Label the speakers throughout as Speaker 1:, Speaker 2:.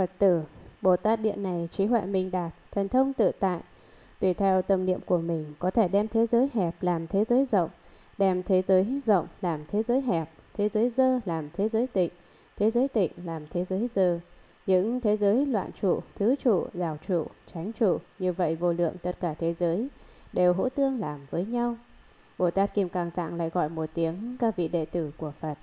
Speaker 1: Phật tử, Bồ Tát Điện này trí huệ minh đạt, thần thông tự tại, tùy theo tâm niệm của mình có thể đem thế giới hẹp làm thế giới rộng, đem thế giới rộng làm thế giới hẹp, thế giới dơ làm thế giới tịnh, thế giới tịnh làm thế giới dơ. Những thế giới loạn trụ, thứ trụ, rào trụ, tránh trụ, như vậy vô lượng tất cả thế giới đều hỗ tương làm với nhau. Bồ Tát Kim Cang Tạng lại gọi một tiếng các vị đệ tử của Phật.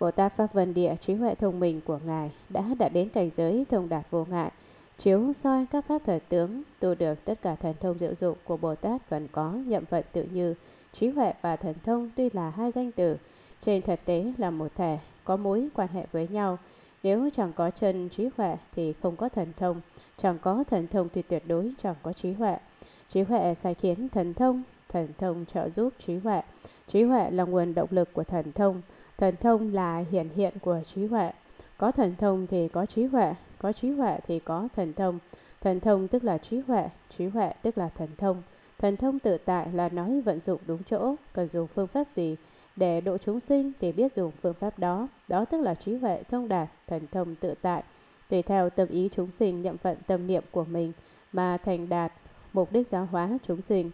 Speaker 1: Bồ Tát Pháp Vân Địa trí huệ thông minh của Ngài đã đạt đến cảnh giới thông đạt vô ngại, chiếu soi các pháp thời tướng, tu được tất cả thần thông diệu dụng của Bồ Tát cần có nhậm vận tự như, trí huệ và thần thông tuy là hai danh từ, trên thực tế là một thể, có mối quan hệ với nhau. Nếu chẳng có chân trí huệ thì không có thần thông, chẳng có thần thông thì tuyệt đối chẳng có trí huệ. Trí huệ sai khiến thần thông, thần thông trợ giúp trí huệ. Trí huệ là nguồn động lực của thần thông, thần thông là hiện hiện của trí huệ. Có thần thông thì có trí huệ, có trí huệ thì có thần thông. Thần thông tức là trí huệ, trí huệ tức là thần thông. Thần thông tự tại là nói vận dụng đúng chỗ, cần dùng phương pháp gì để độ chúng sinh thì biết dùng phương pháp đó. Đó tức là trí huệ thông đạt, thần thông tự tại. Tùy theo tâm ý chúng sinh nhậm phận tâm niệm của mình mà thành đạt mục đích giáo hóa chúng sinh.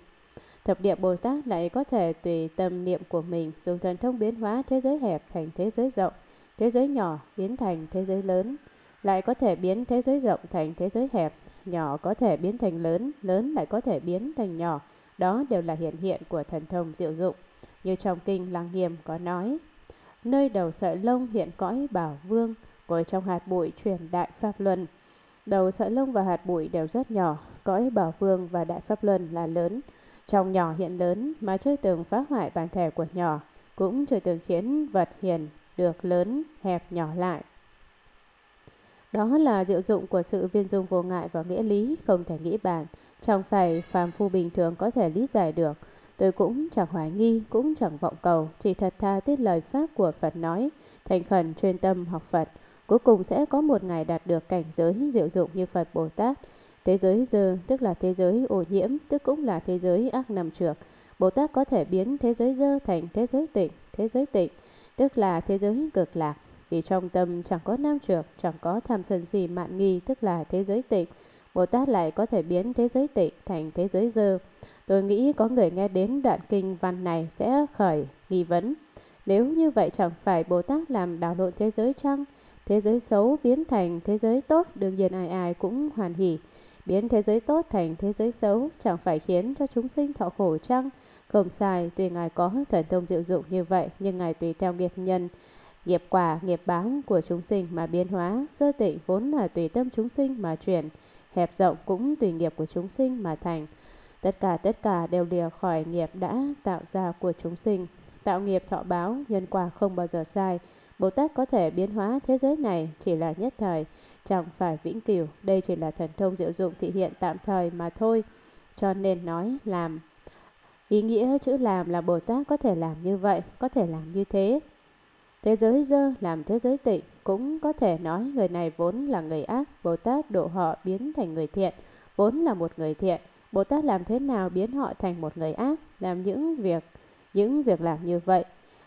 Speaker 1: Thập địa Bồ Tát lại có thể tùy tâm niệm của mình dùng thần thông biến hóa thế giới hẹp thành thế giới rộng, thế giới nhỏ biến thành thế giới lớn, lại có thể biến thế giới rộng thành thế giới hẹp, nhỏ có thể biến thành lớn, lớn lại có thể biến thành nhỏ. Đó đều là hiện hiện của thần thông diệu dụng. Như trong kinh Lăng Nghiêm có nói, nơi đầu sợi lông hiện cõi bảo vương, ngồi trong hạt bụi truyền đại pháp luân. Đầu sợi lông và hạt bụi đều rất nhỏ, cõi bảo vương và đại pháp luân là lớn. Trong nhỏ hiện lớn mà chưa từng phá hoại bản thể của nhỏ, cũng chưa từng khiến vật hiền được lớn hẹp nhỏ lại. Đó là diệu dụng của sự viên dung vô ngại và nghĩa lý không thể nghĩ bàn, chẳng phải phàm phu bình thường có thể lý giải được. Tôi cũng chẳng hoài nghi, cũng chẳng vọng cầu, chỉ thật tha tiết lời Pháp của Phật nói, thành khẩn chuyên tâm học Phật. Cuối cùng sẽ có một ngày đạt được cảnh giới diệu dụng như Phật Bồ Tát. Thế giới dơ tức là thế giới ô nhiễm, tức cũng là thế giới ác nằm trược. Bồ Tát có thể biến thế giới dơ thành thế giới tịnh, thế giới tịnh, tức là thế giới cực lạc. Vì trong tâm chẳng có nam trược, chẳng có tham sân si mạn nghi, tức là thế giới tịnh. Bồ Tát lại có thể biến thế giới tịnh thành thế giới dơ. Tôi nghĩ có người nghe đến đoạn kinh văn này sẽ khởi nghi vấn. Nếu như vậy chẳng phải Bồ Tát làm đảo lộn thế giới chăng? Thế giới xấu biến thành thế giới tốt, đương nhiên ai ai cũng hoàn hỷ. Biến thế giới tốt thành thế giới xấu chẳng phải khiến cho chúng sinh thọ khổ chăng? Không sai, tuy Ngài có thần thông diệu dụng như vậy, nhưng Ngài tùy theo nghiệp nhân, nghiệp quả, nghiệp báo của chúng sinh mà biến hóa. Dơ tịnh vốn là tùy tâm chúng sinh mà chuyển, hẹp rộng cũng tùy nghiệp của chúng sinh mà thành. Tất cả tất cả đều lìa khỏi nghiệp đã tạo ra của chúng sinh. Tạo nghiệp thọ báo, nhân quả không bao giờ sai. Bồ Tát có thể biến hóa thế giới này chỉ là nhất thời, chẳng phải vĩnh cửu. Đây chỉ là thần thông diệu dụng thị hiện tạm thời mà thôi. Cho nên nói làm. Ý nghĩa chữ làm là Bồ Tát có thể làm như vậy, có thể làm như thế. Thế giới dơ làm thế giới tịnh, cũng có thể nói người này vốn là người ác, Bồ Tát độ họ biến thành người thiện, vốn là một người thiện. Bồ Tát làm thế nào biến họ thành một người ác, làm những việc, những việc làm như vậy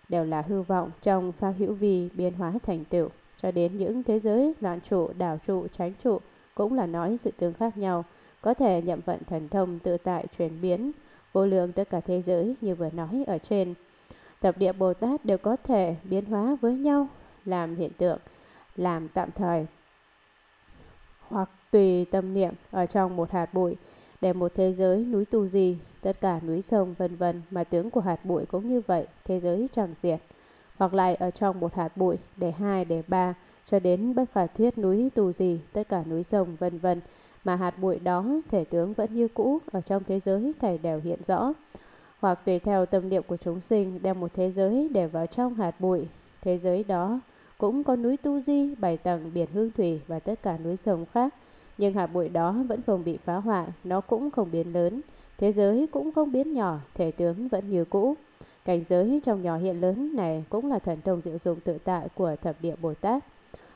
Speaker 1: đều là hư vọng trong pha hữu vi biến hóa thành tựu cho đến những thế giới loạn trụ, đảo trụ, tránh trụ cũng là nói sự tương khác nhau, có thể nhậm vận thần thông tự tại chuyển biến vô lượng tất cả thế giới như vừa nói ở trên. Tập địa Bồ Tát đều có thể biến hóa với nhau, làm hiện tượng, làm tạm thời, hoặc tùy tâm niệm ở trong một hạt bụi để một thế giới núi tu gì, tất cả núi sông vân vân mà tướng của hạt bụi cũng như vậy, thế giới chẳng diệt. Hoặc lại ở trong một hạt bụi để hai để ba cho đến bất khả thuyết núi tu gì, tất cả núi sông vân vân mà hạt bụi đó thể tướng vẫn như cũ ở trong thế giới thầy đều hiện rõ. Hoặc tùy theo tâm niệm của chúng sinh đem một thế giới để vào trong hạt bụi, thế giới đó cũng có núi Tu Di, bảy tầng, biển Hương Thủy và tất cả núi sông khác. Nhưng hạt bụi đó vẫn không bị phá hoại, nó cũng không biến lớn, thế giới cũng không biến nhỏ, thể tướng vẫn như cũ. Cảnh giới trong nhỏ hiện lớn này cũng là thần thông diệu dụng tự tại của thập địa Bồ Tát.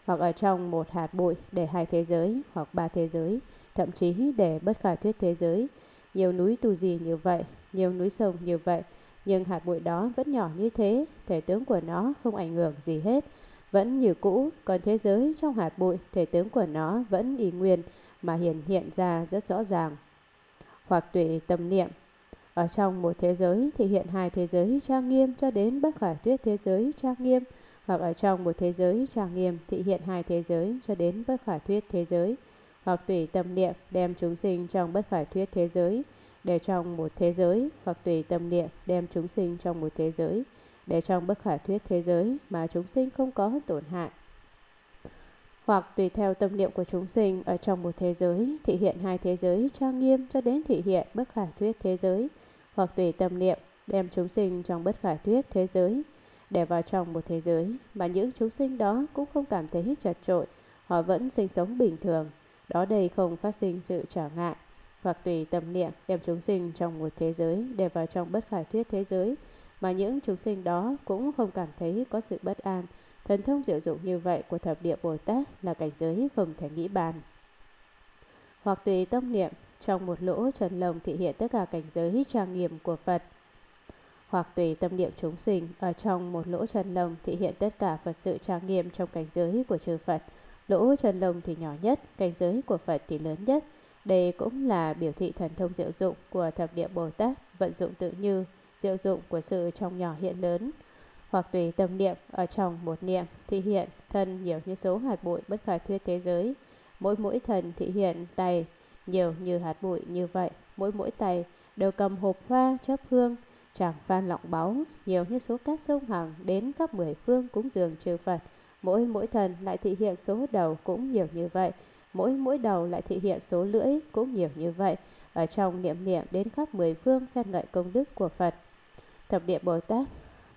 Speaker 1: Hoặc ở trong một hạt bụi để hai thế giới hoặc ba thế giới, thậm chí để bất khả thuyết thế giới. Nhiều núi tu gì như vậy, nhiều núi sông như vậy, nhưng hạt bụi đó vẫn nhỏ như thế, thể tướng của nó không ảnh hưởng gì hết vẫn như cũ, còn thế giới trong hạt bụi, thể tướng của nó vẫn y nguyên mà hiện hiện ra rất rõ ràng. Hoặc tùy tâm niệm, ở trong một thế giới thì hiện hai thế giới trang nghiêm cho đến bất khả thuyết thế giới trang nghiêm, hoặc ở trong một thế giới trang nghiêm thị hiện hai thế giới cho đến bất khả thuyết thế giới, hoặc tùy tâm niệm đem chúng sinh trong bất khả thuyết thế giới để trong một thế giới, hoặc tùy tâm niệm đem chúng sinh trong một thế giới để trong bất khả thuyết thế giới mà chúng sinh không có tổn hại. Hoặc tùy theo tâm niệm của chúng sinh ở trong một thế giới thị hiện hai thế giới trang nghiêm cho đến thị hiện bất khả thuyết thế giới, hoặc tùy tâm niệm đem chúng sinh trong bất khả thuyết thế giới để vào trong một thế giới mà những chúng sinh đó cũng không cảm thấy chật trội, họ vẫn sinh sống bình thường. Đó đây không phát sinh sự trở ngại, hoặc tùy tâm niệm đem chúng sinh trong một thế giới để vào trong bất khả thuyết thế giới mà những chúng sinh đó cũng không cảm thấy có sự bất an. Thần thông diệu dụng như vậy của thập địa Bồ Tát là cảnh giới không thể nghĩ bàn. Hoặc tùy tâm niệm, trong một lỗ trần lồng thị hiện tất cả cảnh giới trang nghiêm của Phật. Hoặc tùy tâm niệm chúng sinh, ở trong một lỗ trần lồng thị hiện tất cả Phật sự trang nghiêm trong cảnh giới của chư Phật. Lỗ trần lồng thì nhỏ nhất, cảnh giới của Phật thì lớn nhất. Đây cũng là biểu thị thần thông diệu dụng của thập địa Bồ Tát, vận dụng tự như, diệu dụng của sự trong nhỏ hiện lớn hoặc tùy tâm niệm ở trong một niệm thị hiện thân nhiều như số hạt bụi bất khả thuyết thế giới mỗi mũi thần thị hiện tay nhiều như hạt bụi như vậy, mỗi mỗi tay đều cầm hộp hoa chớp hương. Chẳng phan lọng báu, nhiều như số các sông hằng đến khắp mười phương cúng dường chư Phật. Mỗi mỗi thần lại thị hiện số đầu cũng nhiều như vậy. Mỗi mỗi đầu lại thị hiện số lưỡi cũng nhiều như vậy. Ở trong niệm niệm đến khắp mười phương khen ngợi công đức của Phật. Thập địa Bồ Tát,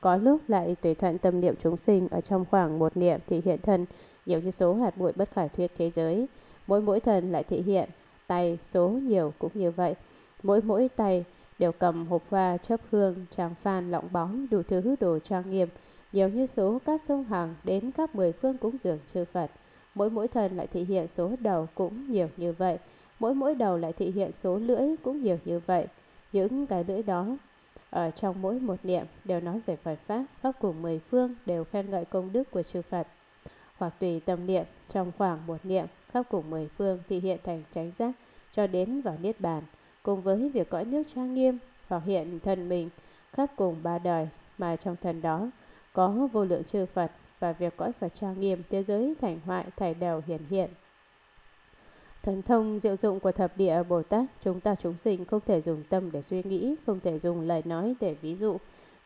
Speaker 1: có lúc lại tùy thuận tâm niệm chúng sinh ở trong khoảng một niệm thị hiện thân, nhiều như số hạt bụi bất khả thuyết thế giới. Mỗi mỗi thần lại thị hiện tay số nhiều cũng như vậy. Mỗi mỗi tay đều cầm hộp hoa, chấp hương, tràng phan, lọng bóng, đủ thứ đồ trang nghiêm, nhiều như số các sông hàng đến các mười phương cúng dường chư Phật. Mỗi mỗi thần lại thị hiện số đầu cũng nhiều như vậy. Mỗi mỗi đầu lại thị hiện số lưỡi cũng nhiều như vậy. Những cái lưỡi đó ở trong mỗi một niệm đều nói về Phật Pháp, khắp cùng mười phương đều khen ngợi công đức của chư Phật. Hoặc tùy tâm niệm trong khoảng một niệm khắp cùng mười phương thì hiện thành tránh giác cho đến vào Niết Bàn, cùng với việc cõi nước trang nghiêm hoặc hiện thân mình khắp cùng ba đời mà trong thần đó có vô lượng chư Phật và việc cõi Phật trang nghiêm thế giới thành hoại thảy đều hiển hiện. Thần thông diệu dụng của thập địa Bồ Tát, chúng ta chúng sinh không thể dùng tâm để suy nghĩ, không thể dùng lời nói để ví dụ,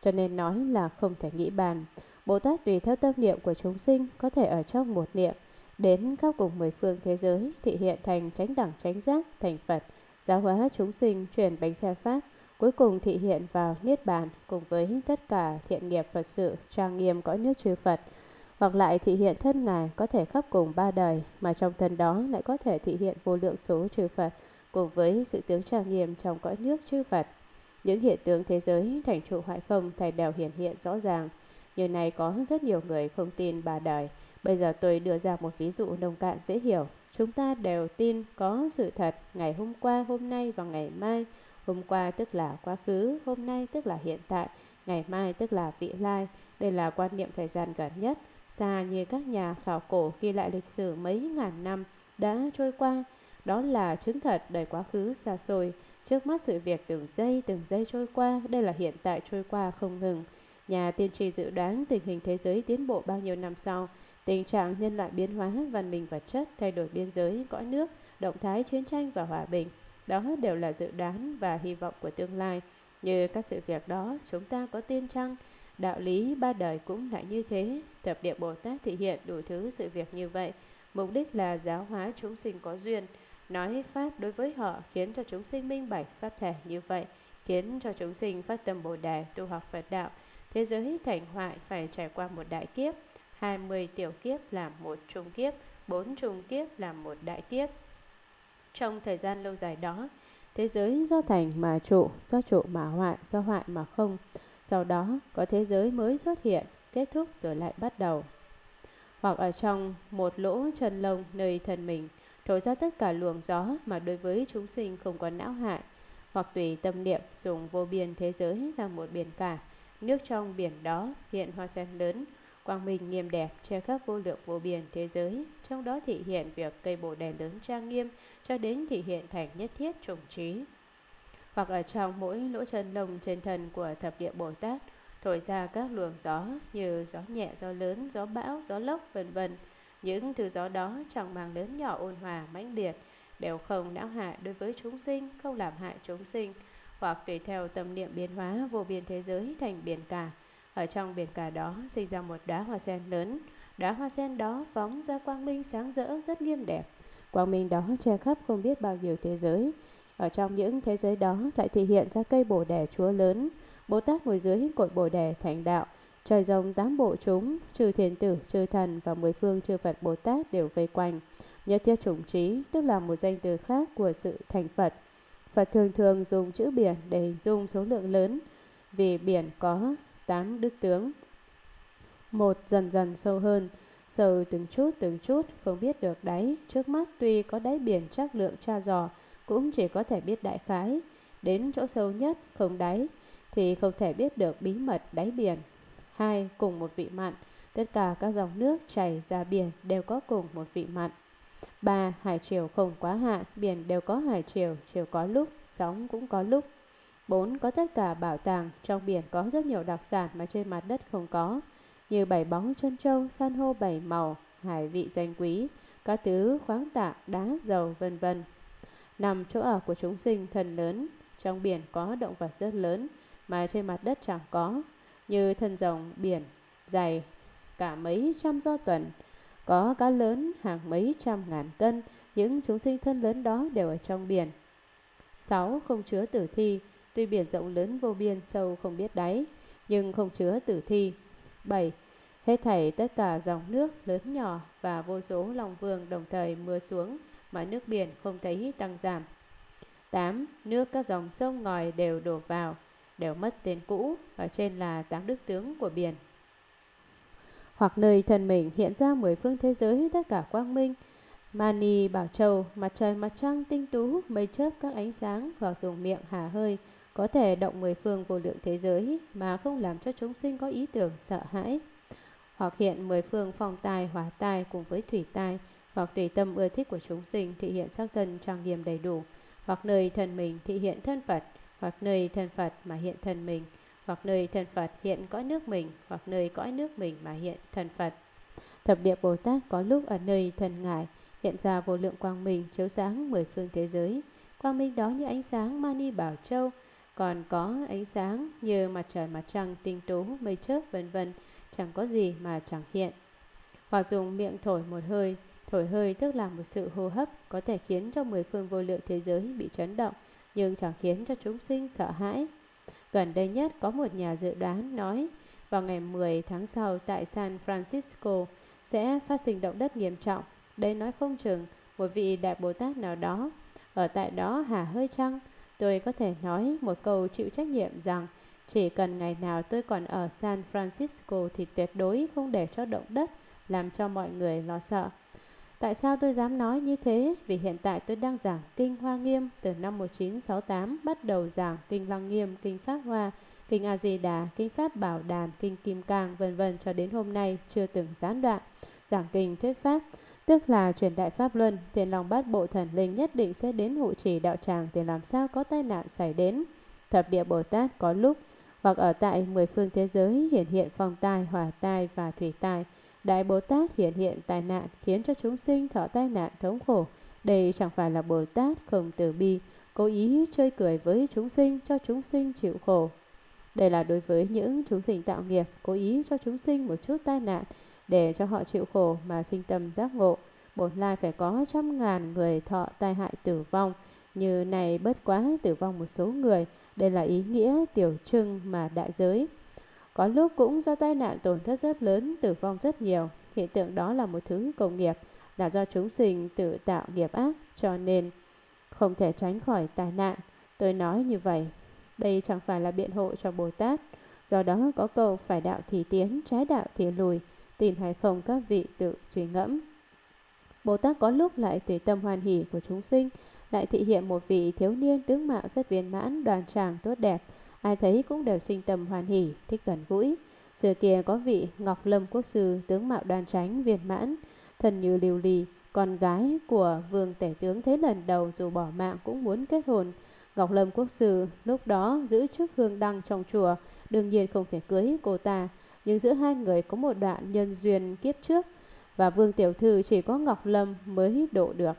Speaker 1: cho nên nói là không thể nghĩ bàn. Bồ Tát tùy theo tâm niệm của chúng sinh có thể ở trong một niệm, đến khắp cùng mười phương thế giới, thị hiện thành tránh đẳng tránh giác, thành Phật, giáo hóa chúng sinh, truyền bánh xe Pháp, cuối cùng thị hiện vào Niết Bàn cùng với tất cả thiện nghiệp Phật sự, trang nghiêm cõi nước chư Phật, hoặc lại thị hiện thân Ngài có thể khắp cùng ba đời, mà trong thân đó lại có thể thị hiện vô lượng số chư Phật, cùng với sự tướng trang nghiêm trong cõi nước chư Phật. Những hiện tướng thế giới thành trụ hoại không thầy đều hiển hiện rõ ràng. Như này có rất nhiều người không tin ba đời. Bây giờ tôi đưa ra một ví dụ nông cạn dễ hiểu. Chúng ta đều tin có sự thật ngày hôm qua, hôm nay và ngày mai. Hôm qua tức là quá khứ, hôm nay tức là hiện tại, ngày mai tức là vị lai. Đây là quan niệm thời gian gần nhất xa như các nhà khảo cổ ghi lại lịch sử mấy ngàn năm đã trôi qua. Đó là chứng thật đời quá khứ xa xôi. Trước mắt sự việc từng giây từng giây trôi qua, đây là hiện tại trôi qua không ngừng. Nhà tiên tri dự đoán tình hình thế giới tiến bộ bao nhiêu năm sau, tình trạng nhân loại biến hóa văn minh vật chất, thay đổi biên giới, cõi nước, động thái chiến tranh và hòa bình. Đó đều là dự đoán và hy vọng của tương lai. Như các sự việc đó, chúng ta có tin chăng? Đạo lý ba đời cũng lại như thế, thập địa Bồ Tát thể hiện đủ thứ sự việc như vậy, mục đích là giáo hóa chúng sinh có duyên, nói pháp đối với họ khiến cho chúng sinh minh bạch pháp thể như vậy, khiến cho chúng sinh phát tâm Bồ Đề tu học Phật đạo. Thế giới thành hoại phải trải qua một đại kiếp, 20 tiểu kiếp làm một trung kiếp, bốn trung kiếp làm một đại kiếp. Trong thời gian lâu dài đó, thế giới do thành mà trụ, do trụ mà hoại, do hoại mà không, sau đó có thế giới mới xuất hiện, kết thúc rồi lại bắt đầu. Hoặc ở trong một lỗ chân lông nơi thân mình, thổi ra tất cả luồng gió mà đối với chúng sinh không có não hại. Hoặc tùy tâm niệm dùng vô biên thế giới là một biển cả, nước trong biển đó hiện hoa sen lớn, Quang minh nghiêm đẹp che khắp vô lượng vô biên thế giới, trong đó thị hiện việc cây bồ đề lớn trang nghiêm cho đến thị hiện thành nhất thiết trùng trí. Hoặc ở trong mỗi lỗ chân lông trên thân của thập địa Bồ Tát, thổi ra các luồng gió như gió nhẹ, gió lớn, gió bão, gió lốc, vân vân. Những thứ gió đó chẳng mang lớn nhỏ ôn hòa, mãnh liệt, đều không não hại đối với chúng sinh, không làm hại chúng sinh, hoặc tùy theo tâm niệm biến hóa vô biên thế giới thành biển cả. Ở trong biển cả đó sinh ra một đóa hoa sen lớn, đóa hoa sen đó phóng ra quang minh sáng rỡ rất nghiêm đẹp. Quang minh đó che khắp không biết bao nhiêu thế giới. Ở trong những thế giới đó lại thể hiện ra cây bồ đề chúa lớn. Bồ Tát ngồi dưới cội bồ đề thành đạo. Trời rồng tám bộ chúng, trừ thiền tử, trừ thần và mười phương trừ Phật Bồ Tát đều vây quanh. Nhất thiết chủng trí tức là một danh từ khác của sự thành Phật. Phật thường thường dùng chữ biển để hình dung số lượng lớn vì biển có tám đức tướng. Một dần dần sâu hơn, sâu từng chút từng chút không biết được đáy. Trước mắt tuy có đáy biển chắc lượng tra dò cũng chỉ có thể biết đại khái. Đến chỗ sâu nhất không đáy thì không thể biết được bí mật đáy biển. Hai, cùng một vị mặn. Tất cả các dòng nước chảy ra biển đều có cùng một vị mặn. ba Hải triều không quá hạ biển đều có hải triều, chiều có lúc, sóng cũng có lúc. 4. Có tất cả bảo tàng, trong biển có rất nhiều đặc sản mà trên mặt đất không có, như bảy bóng chân trâu, san hô bảy màu, hải vị danh quý, các thứ khoáng tạng, đá, dầu, vân vân. Nằm chỗ ở của chúng sinh thần lớn, trong biển có động vật rất lớn mà trên mặt đất chẳng có, như thân rồng biển dày cả mấy trăm do tuần, có cá lớn hàng mấy trăm ngàn cân, những chúng sinh thân lớn đó đều ở trong biển. 6. Không chứa tử thi, tuy biển rộng lớn vô biên sâu không biết đáy, nhưng không chứa tử thi. 7. Hết thảy tất cả dòng nước lớn nhỏ và vô số lòng vương đồng thời mưa xuống mà nước biển không thấy tăng giảm. 8. Nước các dòng sông ngòi đều đổ vào, đều mất tên cũ, ở trên là tám đức tướng của biển hoặc nơi thần mình hiện ra mười phương thế giới tất cả quang minh. Mani bảo châu, mặt trời mặt trăng tinh tú, mây chớp các ánh sáng hoặc dùng miệng hà hơi, có thể động mười phương vô lượng thế giới mà không làm cho chúng sinh có ý tưởng sợ hãi. Hoặc hiện mười phương phong tài, hỏa tài cùng với thủy tài, hoặc tùy tâm ưa thích của chúng sinh thị hiện sắc thân trang nghiêm đầy đủ, hoặc nơi thân mình thị hiện thân Phật, hoặc nơi thân Phật mà hiện thân mình, hoặc nơi thân Phật hiện cõi nước mình, hoặc nơi cõi nước mình mà hiện thân Phật. Thập địa Bồ Tát có lúc ở nơi thần ngài hiện ra vô lượng quang minh chiếu sáng mười phương thế giới. Quang minh đó như ánh sáng Mani Bảo Châu, còn có ánh sáng như mặt trời mặt trăng tinh tú mây chớp vân vân, chẳng có gì mà chẳng hiện. Hoặc dùng miệng thổi một hơi, thổi hơi tức là một sự hô hấp có thể khiến cho mười phương vô lượng thế giới bị chấn động, nhưng chẳng khiến cho chúng sinh sợ hãi. Gần đây nhất có một nhà dự đoán nói vào ngày 10 tháng sau tại San Francisco sẽ phát sinh động đất nghiêm trọng. Đây nói không chừng một vị đại Bồ Tát nào đó ở tại đó hả hơi chăng? Tôi có thể nói một câu chịu trách nhiệm rằng chỉ cần ngày nào tôi còn ở San Francisco thì tuyệt đối không để cho động đất làm cho mọi người lo sợ. Tại sao tôi dám nói như thế? Vì hiện tại tôi đang giảng Kinh Hoa Nghiêm từ năm 1968 bắt đầu giảng Kinh Lăng Nghiêm, Kinh Pháp Hoa, Kinh A Di Đà, Kinh Pháp Bảo Đàn, Kinh Kim Cang vân vân cho đến hôm nay chưa từng gián đoạn. Giảng Kinh Thuyết Pháp, tức là truyền đại pháp luân, tiền lòng bát bộ thần linh nhất định sẽ đến hộ trì đạo tràng để làm sao có tai nạn xảy đến. Thập địa Bồ Tát có lúc hoặc ở tại mười phương thế giới hiện hiện phong tai, hỏa tai và thủy tai Đại Bồ Tát hiện hiện tai nạn khiến cho chúng sinh thọ tai nạn thống khổ. Đây chẳng phải là Bồ Tát không từ bi, cố ý chơi cười với chúng sinh cho chúng sinh chịu khổ. Đây là đối với những chúng sinh tạo nghiệp, cố ý cho chúng sinh một chút tai nạn để cho họ chịu khổ mà sinh tâm giác ngộ. Bổn lai phải có trăm ngàn người thọ tai hại tử vong, như này bất quá tử vong một số người. Đây là ý nghĩa tiểu trưng mà đại giới. Có lúc cũng do tai nạn tổn thất rất lớn, tử vong rất nhiều. Hiện tượng đó là một thứ công nghiệp, là do chúng sinh tự tạo nghiệp ác, cho nên không thể tránh khỏi tai nạn. Tôi nói như vậy, đây chẳng phải là biện hộ cho Bồ Tát. Do đó có câu phải đạo thì tiến, trái đạo thì lùi, tin hay không các vị tự suy ngẫm. Bồ Tát có lúc lại tùy tâm hoan hỷ của chúng sinh, lại thị hiện một vị thiếu niên tướng mạo rất viên mãn, đoàn tràng tốt đẹp, ai thấy cũng đều sinh tâm hoan hỷ, thích gần gũi. Xưa kia có vị Ngọc Lâm Quốc Sư tướng mạo đoan tránh viên mãn, thân như liều lì, con gái của vương tể tướng thế lần đầu dù bỏ mạng cũng muốn kết hôn. Ngọc Lâm Quốc Sư lúc đó giữ chức hương đăng trong chùa, đương nhiên không thể cưới cô ta, nhưng giữa hai người có một đoạn nhân duyên kiếp trước, và vương tiểu thư chỉ có Ngọc Lâm mới độ được.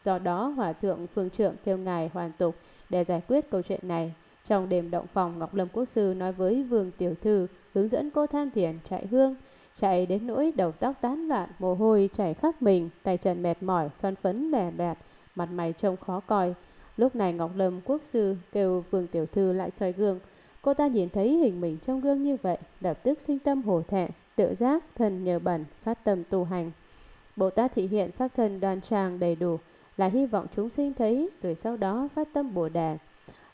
Speaker 1: Do đó Hòa Thượng Phương Trượng kêu ngài hoàn tục để giải quyết câu chuyện này. Trong đêm động phòng Ngọc Lâm Quốc Sư nói với Vương Tiểu Thư hướng dẫn cô tham thiền chạy hương, chạy đến nỗi đầu tóc tán loạn, mồ hôi chảy khắp mình, tay chân mệt mỏi, son phấn lè bẹt, mặt mày trông khó coi. Lúc này Ngọc Lâm Quốc Sư kêu Vương Tiểu Thư lại soi gương. Cô ta nhìn thấy hình mình trong gương như vậy, lập tức sinh tâm hổ thẹn, tự giác, thần nhờ bẩn, phát tâm tu hành. Bồ Tát thị hiện sắc thân đoan trang đầy đủ, là hy vọng chúng sinh thấy rồi sau đó phát tâm bồ đề.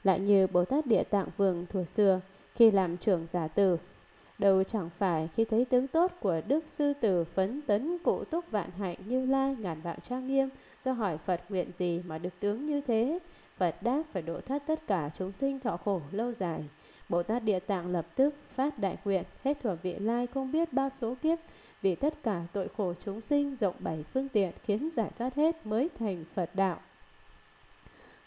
Speaker 1: Lại như Bồ Tát Địa Tạng Vương thuở xưa khi làm trưởng giả tử, đâu chẳng phải khi thấy tướng tốt của Đức Sư Tử phấn tấn cụ túc vạn hạnh như lai ngàn vạn trang nghiêm do hỏi Phật nguyện gì mà được tướng như thế. Phật đáp phải độ thoát tất cả chúng sinh thọ khổ lâu dài. Bồ Tát Địa Tạng lập tức phát đại nguyện hết thuở vị lai không biết bao số kiếp vì tất cả tội khổ chúng sinh rộng bảy phương tiện khiến giải thoát hết mới thành Phật đạo.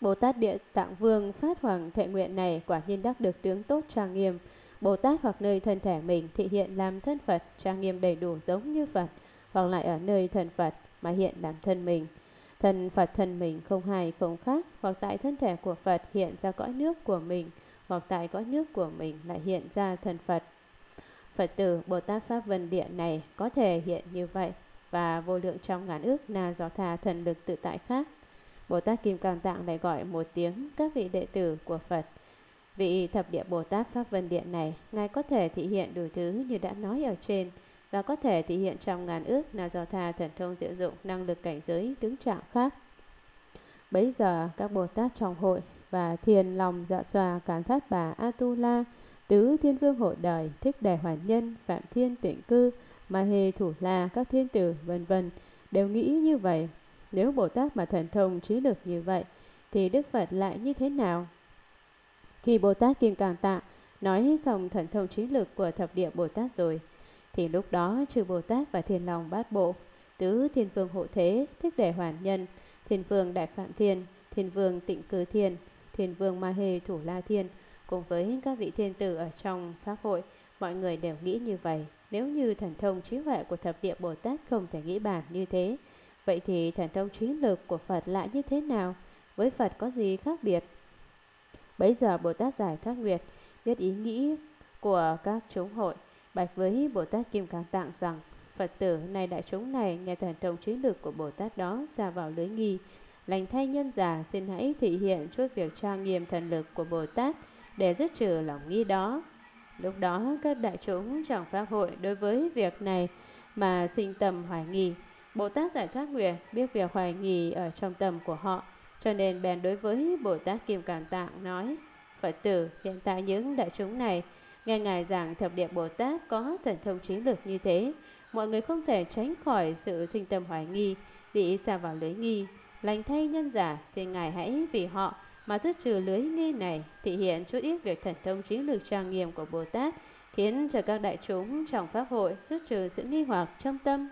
Speaker 1: Bồ Tát Địa Tạng Vương phát hoàng thệ nguyện này quả nhiên đắc được tướng tốt trang nghiêm. Bồ Tát hoặc nơi thân thể mình thị hiện làm thân Phật trang nghiêm đầy đủ giống như Phật, hoặc lại ở nơi thân Phật mà hiện làm thân mình. Thân Phật thân mình không hài không khác, hoặc tại thân thể của Phật hiện ra cõi nước của mình, hoặc tại cõi nước của mình lại hiện ra thần Phật. Phật tử Bồ Tát Pháp Vân địa này có thể hiện như vậy và vô lượng trong ngàn ước na do tha thần lực tự tại khác. Bồ Tát Kim Cang Tạng lại gọi một tiếng các vị đệ tử của Phật. Vị thập địa Bồ Tát Pháp Vân Điện này, Ngài có thể thị hiện đủ thứ như đã nói ở trên và có thể thị hiện trong ngàn ước là do tha thần thông diệu dụng năng lực cảnh giới tướng trạng khác. Bấy giờ các Bồ Tát trong hội và thiền lòng dạ xòa cán thát bà Atula tứ thiên vương hội đời, thích đề hoàn nhân, phạm thiên tuyển cư, mà hề thủ la, các thiên tử, vân vân đều nghĩ như vậy. Nếu Bồ Tát mà thần thông trí lực như vậy, thì Đức Phật lại như thế nào? Khi Bồ Tát Kim càng Tạ nói xong thần thông trí lực của thập địa Bồ Tát rồi, thì lúc đó trừ Bồ Tát và Thiên Lòng Bát Bộ, tứ Thiên Vương Hộ Thế, Thích Đề Hoàn Nhân, Thiên Vương Đại Phạm Thiên, Thiên Vương Tịnh Cư Thiên, Thiên Vương Ma hề Thủ La Thiên, cùng với các vị thiên tử ở trong Pháp hội, mọi người đều nghĩ như vậy. Nếu như thần thông trí huệ của thập địa Bồ Tát không thể nghĩ bàn như thế, vậy thì thần thông trí lực của Phật lại như thế nào? Với Phật có gì khác biệt? Bấy giờ Bồ Tát giải thoát nguyệt, biết ý nghĩ của các chúng hội, bạch với Bồ Tát Kim Cang Tạng rằng, Phật tử này đại chúng này nghe thần thông trí lực của Bồ Tát đó ra vào lưới nghi, lành thay nhân giả xin hãy thị hiện chút việc trang nghiêm thần lực của Bồ Tát để dứt trừ lòng nghi đó. Lúc đó các đại chúng trong pháp hội đối với việc này mà sinh tâm hoài nghi. Bồ Tát giải thoát nguyện biết việc hoài nghi ở trong tâm của họ, cho nên bèn đối với Bồ Tát Kim Càn Tạng nói, Phật tử hiện tại những đại chúng này nghe Ngài giảng thập địa Bồ Tát có thần thông trí lực như thế, mọi người không thể tránh khỏi sự sinh tâm hoài nghi, bị xa vào lưới nghi. Lành thay nhân giả, xin Ngài hãy vì họ mà dứt trừ lưới nghi này thể hiện chút ít việc thần thông chiến lược trang nghiêm của Bồ Tát khiến cho các đại chúng trong pháp hội dứt trừ sự nghi hoặc trong tâm.